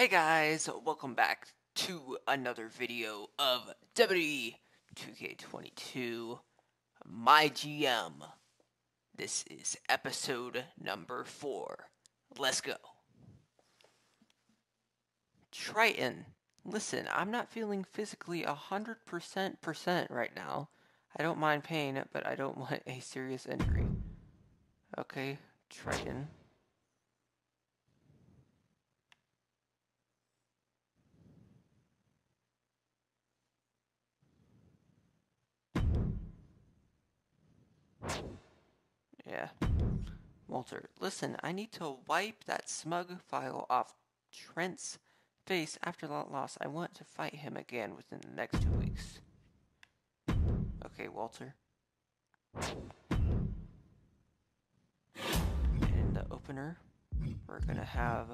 Hey guys, welcome back to another video of WWE 2K22 My GM. This is episode number 4. Let's go. Triton, listen, I'm not feeling physically 100% right now. I don't mind pain, but I don't want a serious injury. Okay, Triton. Yeah. Walter, listen, I need to wipe that smug file off Trent's face after that loss. I want to fight him again within the next two weeks. Okay, Walter. In the opener, we're gonna have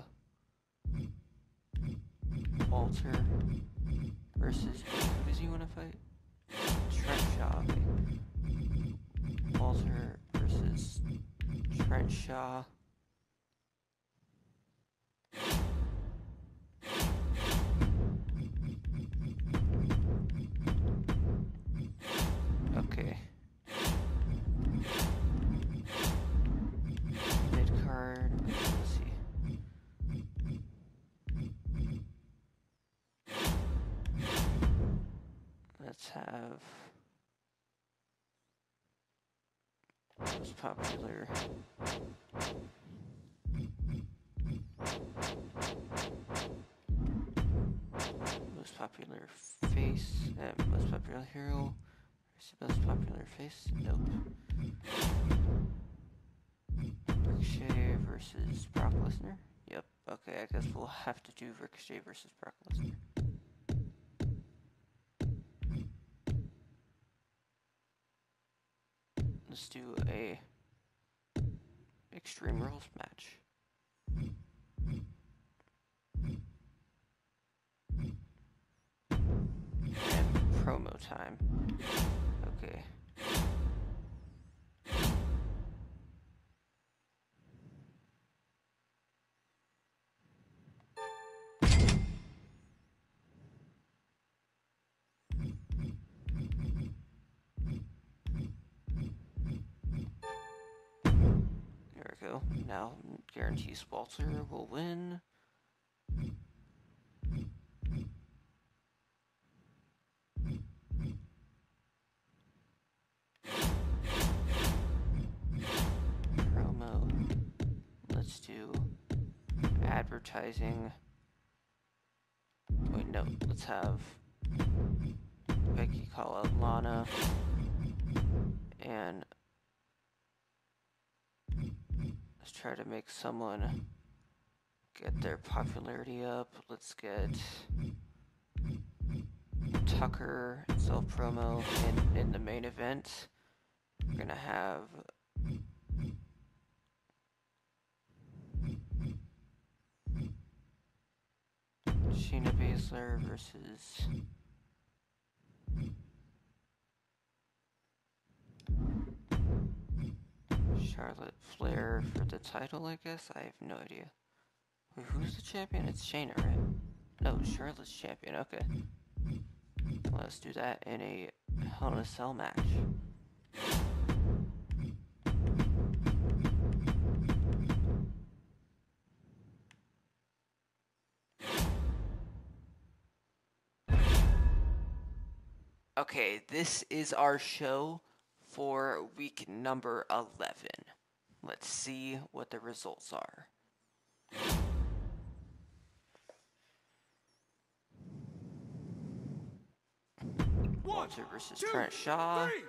Walter versus who does he want to fight? Trent Shaw. Walter versus Trent Shaw. Okay. Mid card. Let's see. Let's have most popular. Most popular face, uh, most popular hero, most popular face. Nope. Ricochet versus Brock Lesnar. Yep. Okay, I guess we'll have to do Ricochet versus Brock Lesnar. Let's do a Extreme Rules match. And promo time. Okay. Go. Now guarantees Walter will win. Promo. Let's do advertising. Wait, no. Let's have Becky call out Lana and Let's try to make someone get their popularity up. Let's get Tucker self promo in, in the main event. We're gonna have Shayna Baszler versus Charlotte Flair for the title, I guess? I have no idea. Wait, who's the champion? It's Shayna, right? No, Charlotte's champion, okay. Let's do that in a Hell in a Cell match. Okay, this is our show for week number 11. Let's see what the results are. Walter versus two, Trent Shaw. three.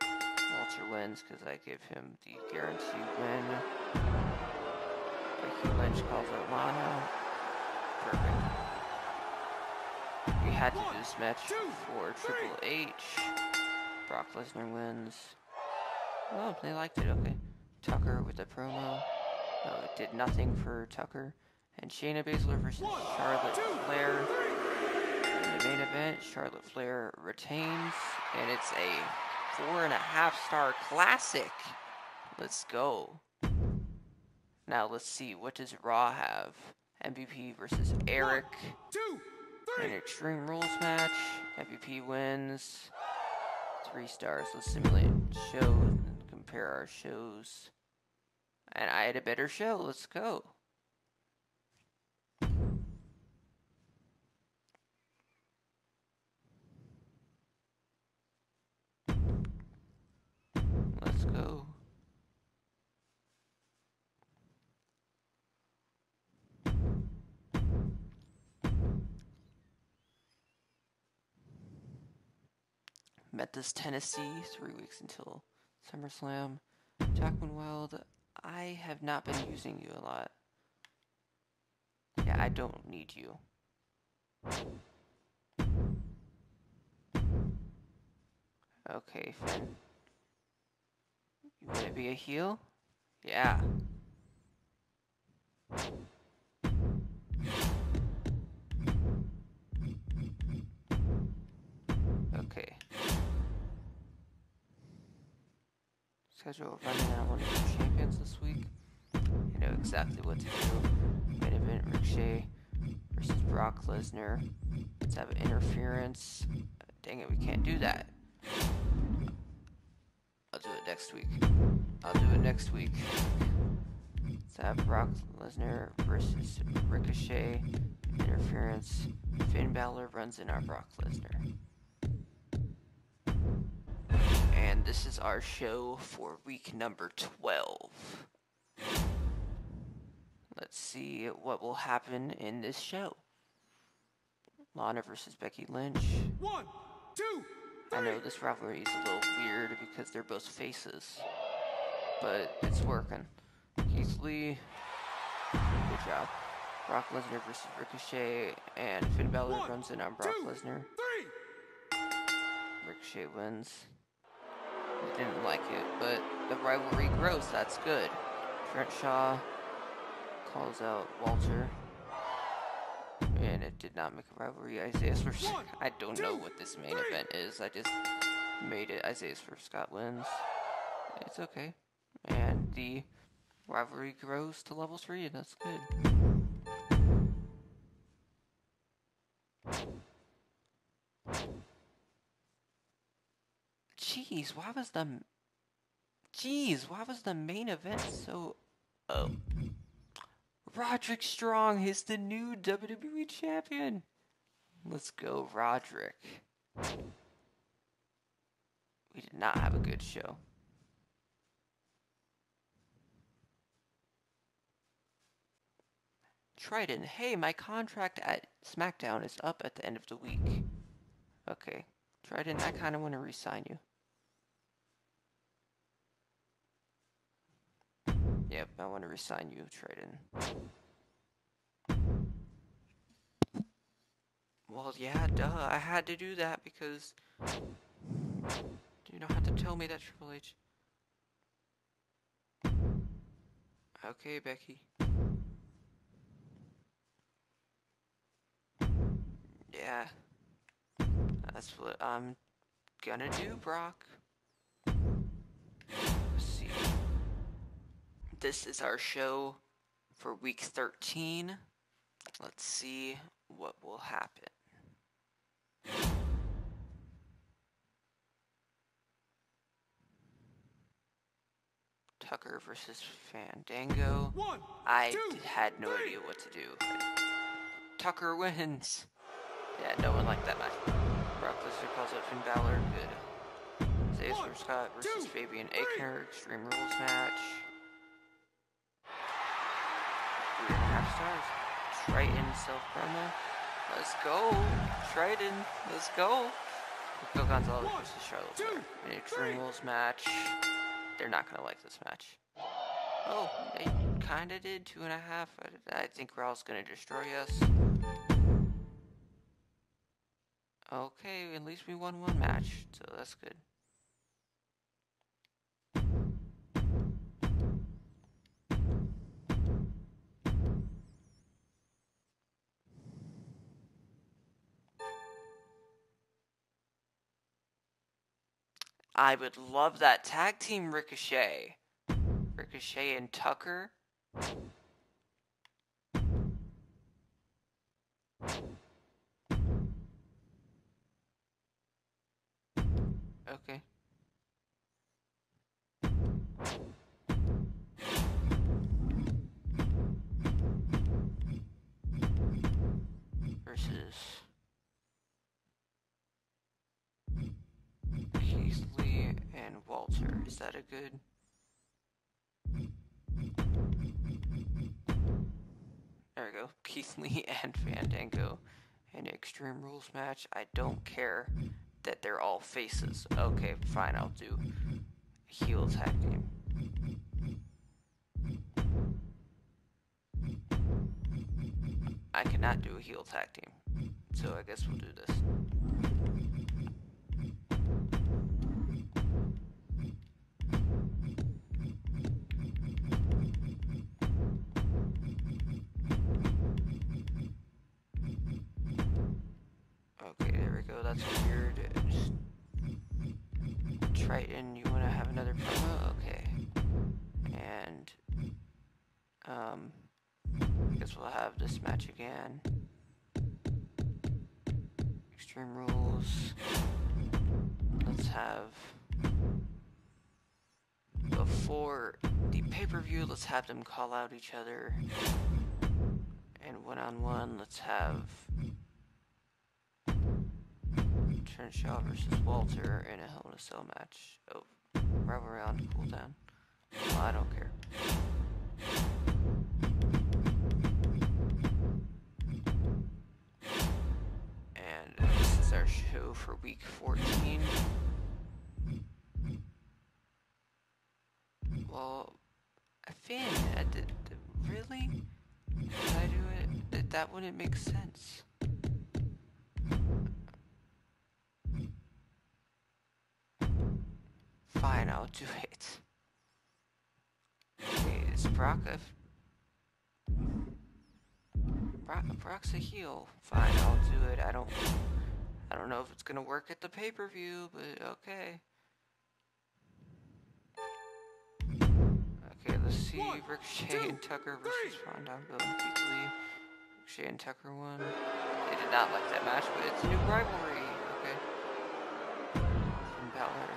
Walter wins because I give him the guaranteed win. Becky Lynch calls out Lana. Perfect. We had to do this match for Triple H. Brock Lesnar wins. Oh, they liked it, okay. Tucker with the promo. It did nothing for Tucker. And Shayna Baszler versus One, Charlotte two, Flair. In the main event, Charlotte Flair retains, and it's a four and a half star classic. Let's go. Now let's see, what does Raw have MVP versus Eric. One, two, three. An Extreme Rules match. MVP wins. Three stars. Let's simulate show and compare our shows. And I had a better show. Let's go. Memphis, Tennessee, three weeks until SummerSlam. Jackman Wild, I have not been using you a lot. Yeah, I don't need you. Okay, Finn. You wanna be a heel? Yeah. Schedule running out one of the champions this week. I know exactly what to do. Main event Ricochet versus Brock Lesnar. Let's have an interference. Dang it, we can't do that. I'll do it next week. I'll do it next week. Let's have Brock Lesnar versus Ricochet. Interference. Finn Balor runs in our Brock Lesnar. And this is our show for week number 12. Let's see what will happen in this show. Lana versus Becky Lynch. One, two, I know this rivalry is a little weird because they're both faces, but it's working. Keith Lee, good job. Brock Lesnar versus Ricochet, and Finn Balor One, runs in on Brock Lesnar. Three. Ricochet wins. I didn't like it, but the rivalry grows. That's good. Trent Shaw calls out Walter. And it did not make a rivalry. Isaiah's. One, I don't know what this main event is. I just made it. Isaiah's Scott wins. It's okay. And the rivalry grows to level 3, and that's good. Jeez, why was the Jeez, why was the main event so Oh. Roderick Strong is the new WWE champion. Let's go, Roderick. We did not have a good show. Triton, hey, my contract at SmackDown is up at the end of the week. Okay. Triton, I kind of want to resign you. Yep, I want to resign you, Triton. Well, yeah, duh. I had to do that because you don't have to tell me that, Triple H. Okay, Becky. Yeah. That's what I'm gonna do, Brock. This is our show for week 13. Let's see what will happen. Tucker versus Fandango. One, I two, had no three. idea what to do. Tucker wins. Yeah, no one liked that match. Brock Lesnar calls out Finn Balor. Good. One, Scott versus Fabian. Aichner. Extreme Rules match. Stars. Triton self promo. Let's go. Triton. Let's go. Raquel Gonzalez One, versus Charlotte two, Flair. An Extreme three. Rules match. They're not gonna like this match. Oh, they kinda did. Two and a half. I, I think Raw's gonna destroy us. Okay, at least we won one match, so that's good. I would love that tag team Ricochet. Ricochet and Tucker. A good? There we go. Keith Lee and Fandango. in Extreme Rules match. I don't care that they're all faces. Okay, fine, I'll do heel tag team. I cannot do a heel tag team, so I guess we'll do this. Um, I guess we'll have this match again. Extreme Rules. Let's have. Before the pay per view, let's have them call out each other. And one on one, let's have. Trent Shaw versus Walter in a Hell in a Cell match. Oh, rival round cooldown. Well, I don't care. Show for week 14. Well, I think I did, really? Did I do it? That, that wouldn't make sense. Fine, I'll do it. Okay, it's Brock a... Brock, Brock's a heel. Fine, I'll do it. I don't... I don't know if it's gonna work at the pay-per-view, but okay. Okay, let's see One, Ricochet two, and Tucker three. versus and Keith Lee. Ricochet and Tucker won. They did not like that match, but it's a new rivalry. Okay. Finn Balor.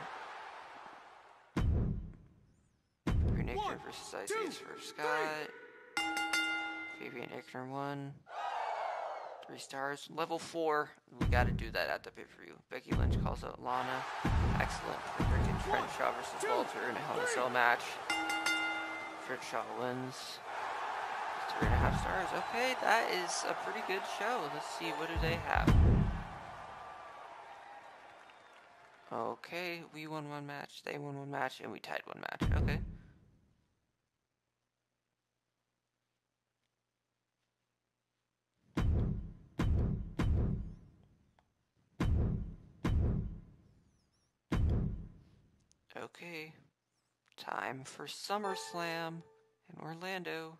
Versus Isaiah for Scott. Fabian Aichner won. Three stars. Level four. We gotta do that at the pay per view. Becky Lynch calls out Lana. Excellent. Freaking Trent Shaw versus Walter in a Hell in a. Cell match. Trent Shaw wins. Three and a half stars. Okay, that is a pretty good show. Let's see, what do they have? Okay, we won one match, they won one match, and we tied one match. Okay. Okay. Time for SummerSlam in Orlando.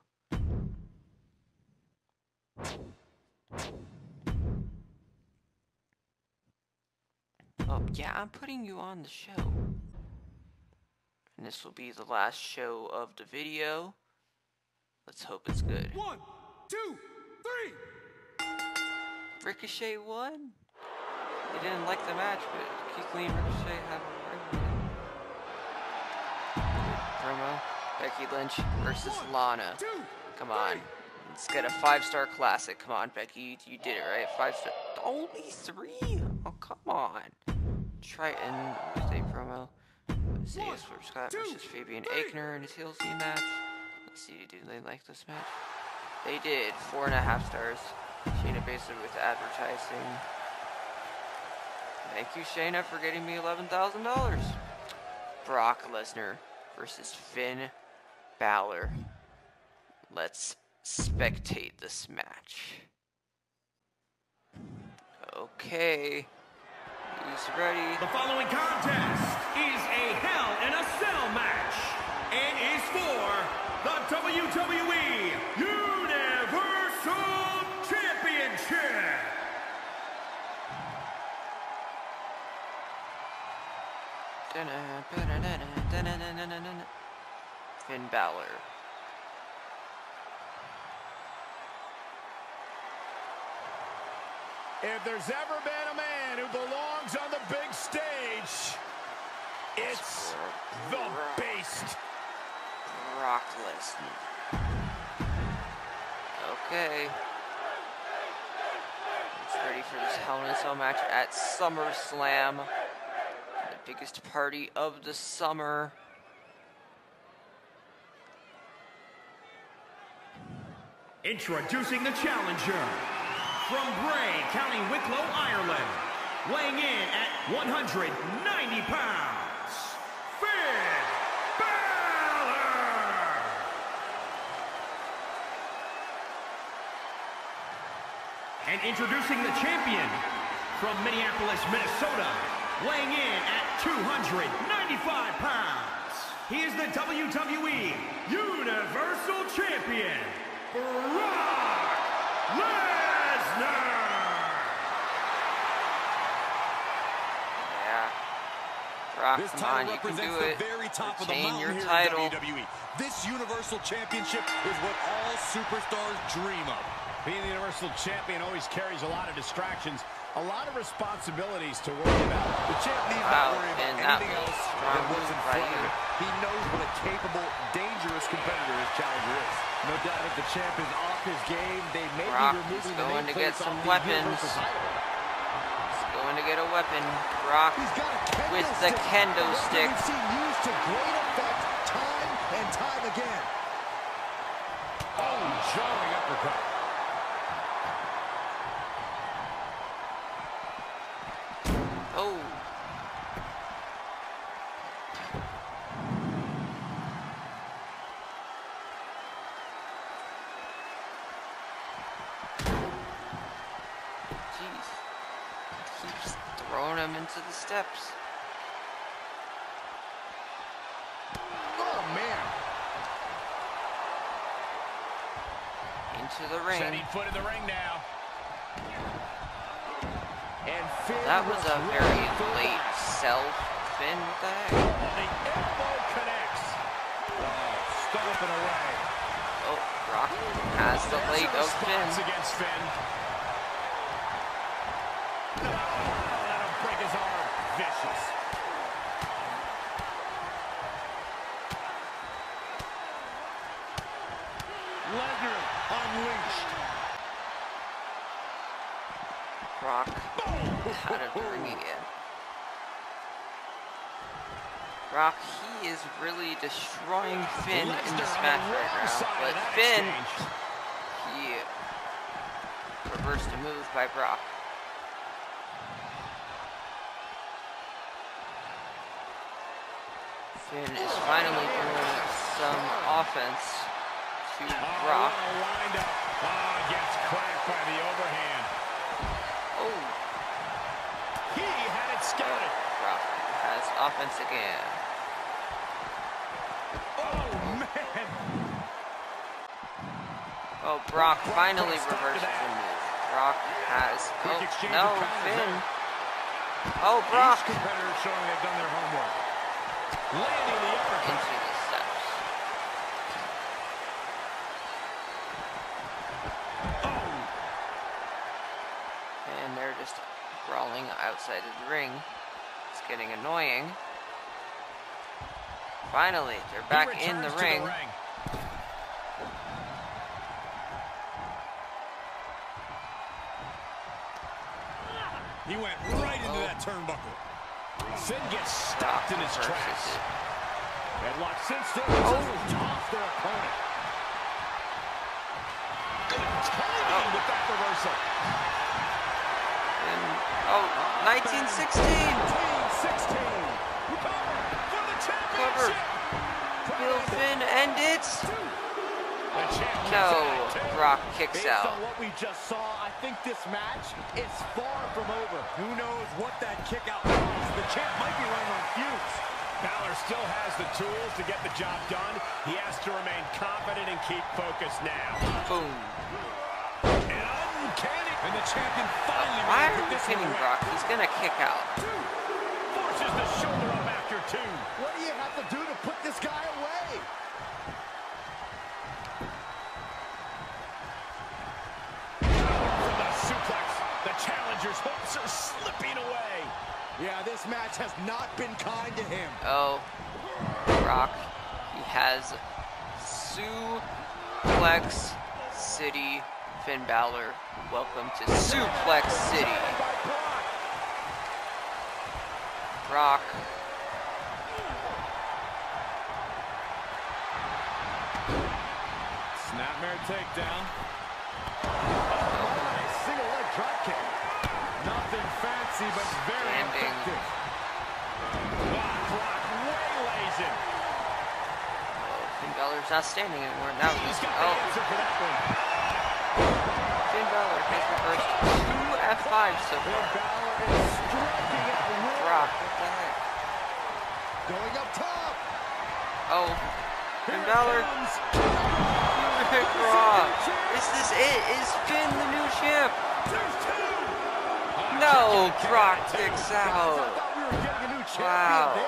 Oh, yeah, I'm putting you on the show. And this will be the last show of the video. Let's hope it's good. One, two, three. Ricochet won. He didn't like the match, but Keith Lee and Ricochet have promo. Becky Lynch versus Lana. Come on. Let's get a five star classic. Come on, Becky. You, you did it, right? Five star. Only three? Oh, come on. Triton with promo. Isaiah One, Swerve Scott two, versus Fabian. Aichner in his heel team match. Let's see, do they like this match? They did. Four and a half stars. Shayna Baszler with advertising. Thank you, Shayna, for getting me $11,000. Brock Lesnar versus Finn Balor. Let's spectate this match. Okay. He's ready? The following contest is a Hell in a Cell match and is for the WWE Universal Championship. Finn Balor. If there's ever been a man who belongs on the big stage, It's the Beast. Brock Lesnar. Okay. He's ready for this Hell in a Cell match at SummerSlam. Biggest party of the summer. Introducing the challenger from Bray, County Wicklow, Ireland, weighing in at 190 pounds, Finn Balor! And introducing the champion from Minneapolis, Minnesota, weighing in at 295 pounds. He is the WWE Universal Champion, Brock Lesnar! Yeah. Brock, This come on, title you can represents do it. the very top of the mountain your here title. in WWE. This Universal Championship is what all superstars dream of. Being the Universal Champion always carries a lot of distractions, a lot of responsibilities to worry about. The champ needs Wow, not worry about and anything else than what's in front of him. He knows what a capable, dangerous competitor his challenger is. No doubt if the champ is off his game, they may Brock be removing the going to get some weapons. He's going to get a weapon. Brock with the kendo stick. We've seen used to great effect time and time again. Oh, jarring uppercut. Oh. Jeez. Keeps throwing him into the steps. Oh, man. Into the ring. Setting foot in the ring now. And Finn That was a very late self. Finn, what the heck? The elbow connects. Oh, stomping away. Oh, Brock has the leg of Finn. against Finn. Lesnar unleashed. Brock out of the ring again. Brock, he is really destroying Finn in this match the right now. But Finn, he reversed a move by Brock. Finn is finally doing some offense to Oh, Brock. Oh, ah, gets cracked by the overhand. Oh, He had it scouted. Oh, Brock has offense again. Oh, man. Oh, Brock finally Brock stopped reverses the move. Brock has. Oh, no, Finn. Oh, Brock Each competitor showing they've done their homework. Landing the uppercut. into the steps. Oh, And they're just brawling outside of the ring. It's getting annoying. Finally, they're back in the returns to ring. He went right into Oh. that turnbuckle. Finn gets stopped in his tracks. Headlock since there. Oh. Toss their opponent. Good Oh. timing with that reversal. And, oh, 1916! 16. Recover for the Cover. Bill Finn, and it's. The champ kicks No, out. Brock kicks Based out. on what we just saw, I think this match is far from over. Who knows what that kick out was? The champ might be running on fumes. Balor still has the tools to get the job done. He has to remain confident and keep focused now. Boom. And uncanny. And the champion finally Why are you this one pinning. Brock? He's gonna kick out. Forces the shoulder up after two. What do you have to do to put this guy away? For the suplex. The challenger's hopes are slipping away. Yeah, this this match has not been kind to him. Oh, Brock, he has Suplex City Finn Balor. Welcome to Suplex City. Brock. Snapmare takedown. Nice single leg drop kick. Nothing fancy, but very Standing. effective. Brock, Brock waylays him. Oh, Finn Balor's not standing anymore. Now He's he's. got the Oh, Finn Balor has reversed two F5s so far. Balor is striking at will. Brock, what the heck? Going up top. Oh, Finn Balor. Raw. Is this it? Is Finn the new champ? No, Brock kicks out. thought we were getting a new champion Wow.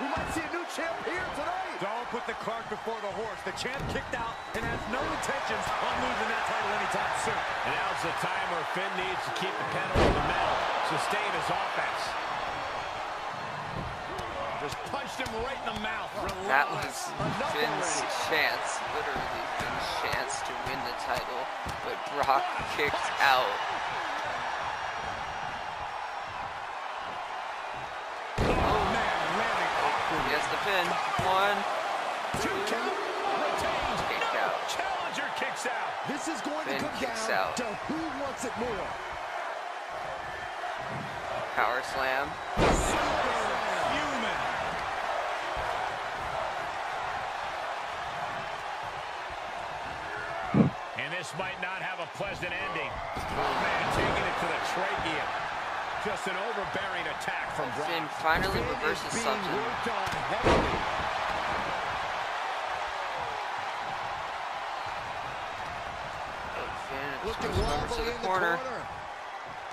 we might see a new champ here tonight. Don't put the cart before the horse. The champ kicked out and has no intentions on losing that title anytime soon. And now's the time where Finn needs to keep the pedal on the metal, sustain his offense. Just punched him right in the mouth. That was Relentless. Finn's already. chance, literally Finn's chance to win the title, but Brock kicked out. Awkward. He has the pin. One, Two count. Retains. kicked out. Challenger kicks out. This is going Finn to come down out. to who wants it more. Power slam. Human. And this might not have a pleasant ending. Oh, man, taking it to the trachea. Just an overbearing attack from Brock. Finn finally Finn is reverses being something. worked on heavily. Oh, Finn Looking swings over to wobbly the in the corner. corner.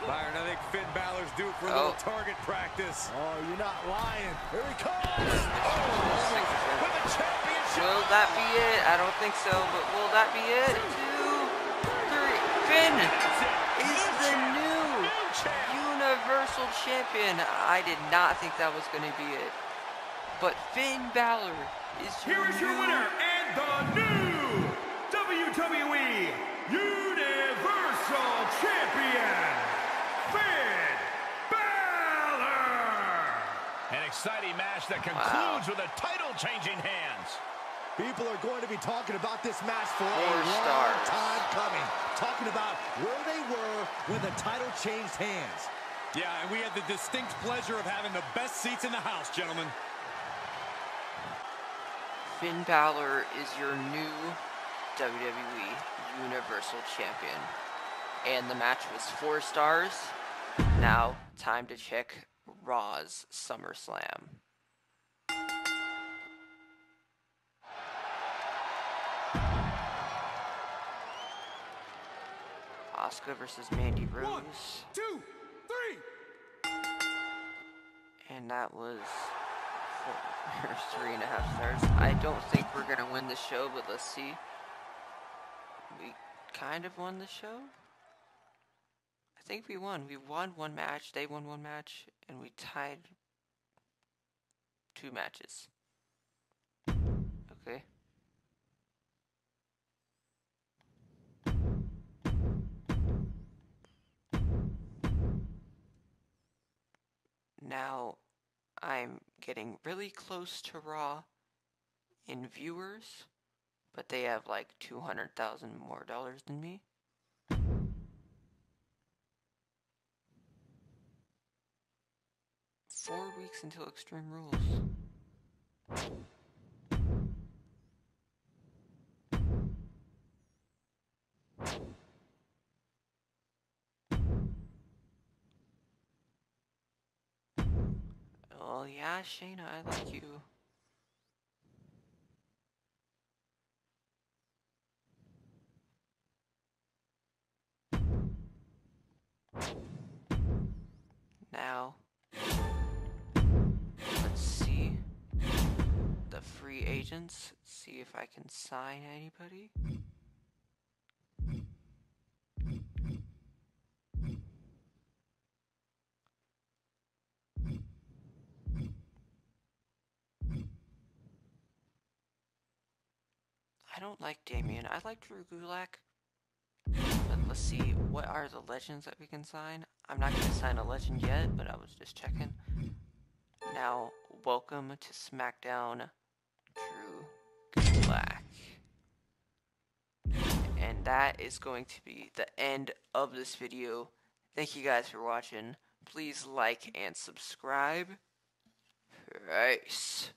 Byron, I think Finn Balor's due for a Oh. little target practice. Oh, you're not lying. Here he comes. Signature. Oh, with a championship. Will that be it? I don't think so, but will that be it? Two, three. Finn is the new Universal Champion. I did not think that was going to be it. But Finn Balor is your Here is your winner and the new WWE Universal Champion, Finn Balor. An exciting match that concludes with a title-changing hands. People are going to be talking about this match for a Four long stars. time coming. Talking about where they were when the title changed hands. Yeah, and we had the distinct pleasure of having the best seats in the house, gentlemen. Finn Balor is your new WWE Universal Champion. And the match was four stars. Now, time to check Raw's SummerSlam. Asuka versus Mandy Rose. One, Two, three. And that was four, three and a half stars. I don't think we're gonna win the show, but let's see. We kind of won the show. I think we won. We won one match. They won one match, and we tied two matches. Okay. Now, I'm getting really close to Raw in viewers, but they have like 200,000 more dollars than me. Four weeks until Extreme Rules. Yeah, Shayna, I like you. Now, let's see the free agents. See if I can sign anybody. Don't like Damien. I like Drew Gulak. But let's see, what are the legends that we can sign? I'm not going to sign a legend yet, but I was just checking. Now, welcome to SmackDown, Drew Gulak. And that is going to be the end of this video. Thank you guys for watching. Please like and subscribe. Peace.